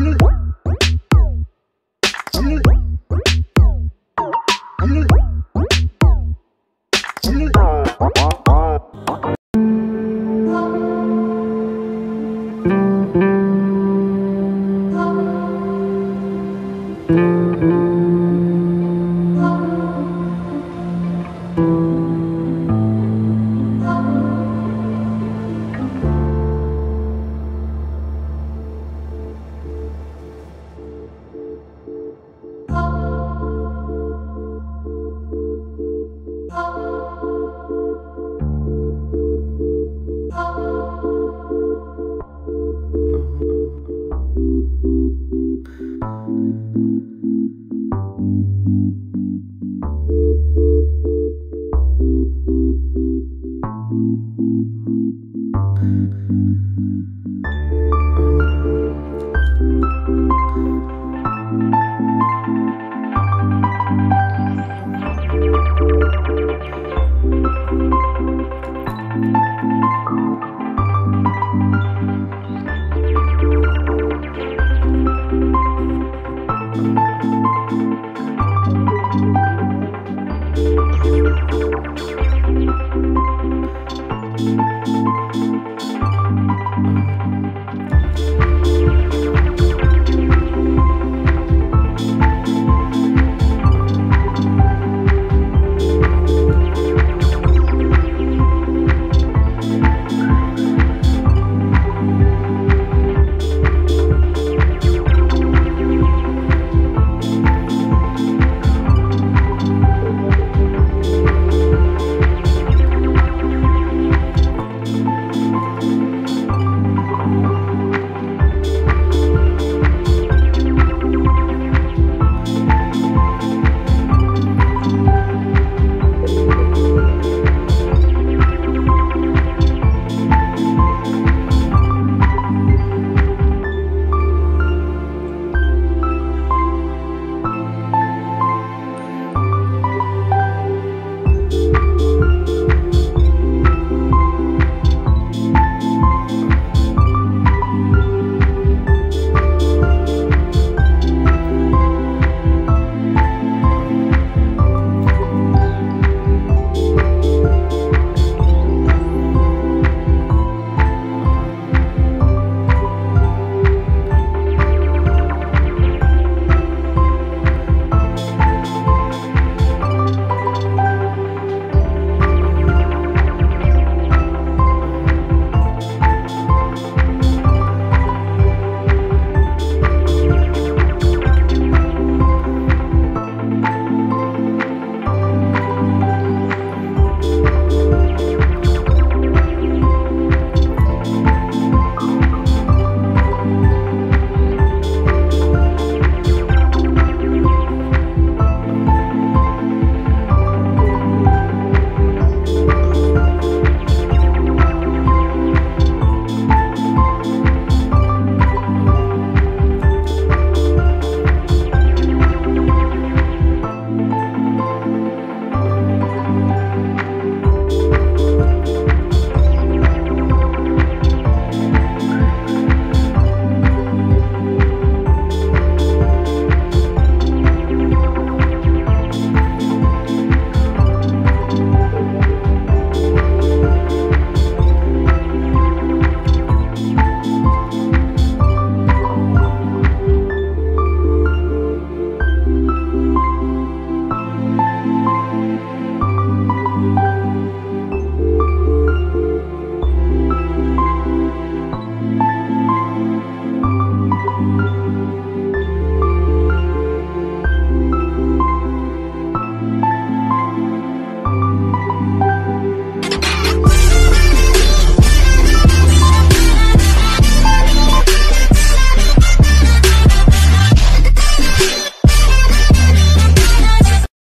Thank